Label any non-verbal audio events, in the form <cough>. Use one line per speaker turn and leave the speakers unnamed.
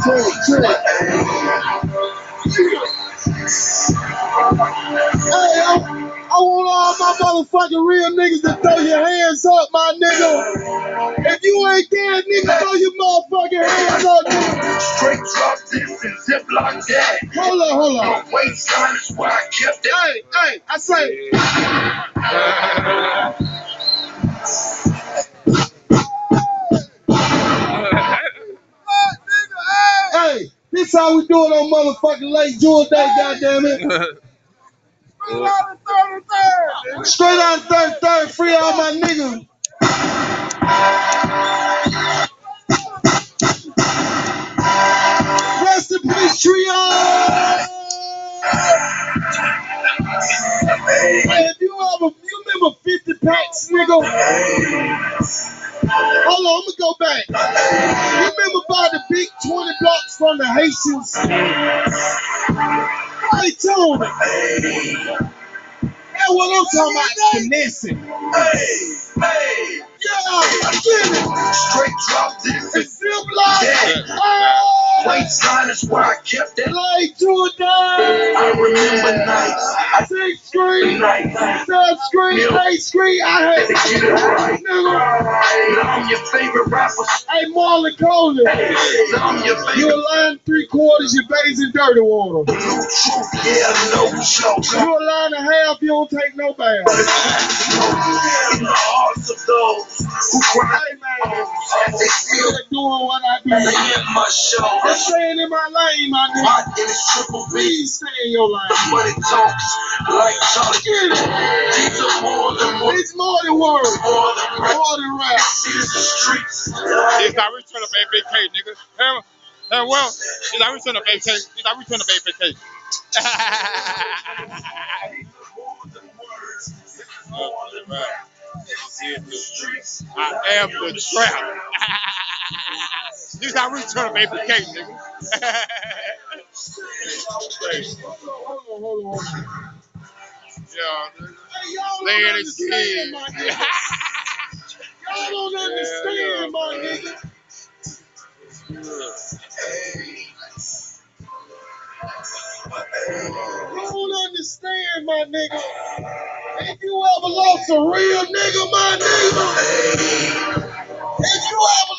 Hey, I, I want all my motherfucking real niggas to throw your hands up, my nigga. If you ain't dead, nigga, throw your motherfucking hands up, nigga.
Straight drop this and zip like that.
Hold on, hold on.
My waistline is where I kept it.
Hey, hey, I say, <laughs> this how we do it on motherfucking Lake Jewel Day, goddammit. Straight out of 33rd, free all my niggas. Rest in peace, Trio. Hey, if you ever, you remember 50 packs, nigga? Hold on, I'm gonna go back. You remember by the big 20 blocks from the Haitians? Hey, Tony. That's what I'm talking about, finessing.
Hey, hey,
Yeah, get it.
straight drop this
It's zip like,
Yeah.
oh,
waistline is where I kept it.
like Jordan.
I remember nights. I
Sixth
night, night.
Third Street, Eighth Street. I had
Had to get it right.
nigga.
Your favorite rapper.
Hey, Marlon Coleman.
Now I'm your
You
favorite.
a line three quarters, you bathe in dirty water.
No truth, yeah, no joke.
You a line and a half, you don't take no bath.
In the hearts of those who cry,
Hey, man.
Oh, oh, they still
Still doing what I do.
in my show.
I'm staying in my lane, my nigga.
Hot in its triple B,
stay in your lane.
but it talks like Charlie.
Get it.
These are more than words,
It's more than words,
more than rap.
more than rap.
This is the streets.
It's our return of ABK, nigga. Hey, hey, well, it's our return of ABK. It's our return of ABK. I am the trap. <laughs> this is our return of ABK, nigga.
Hold on, hold on.
yeah, nigga.
Hey, y'all don't
Laying
my
kid.
nigga. Y'all don't understand, my nigga. You don't understand, my nigga. If you ever lost a real nigga, my nigga. If you ever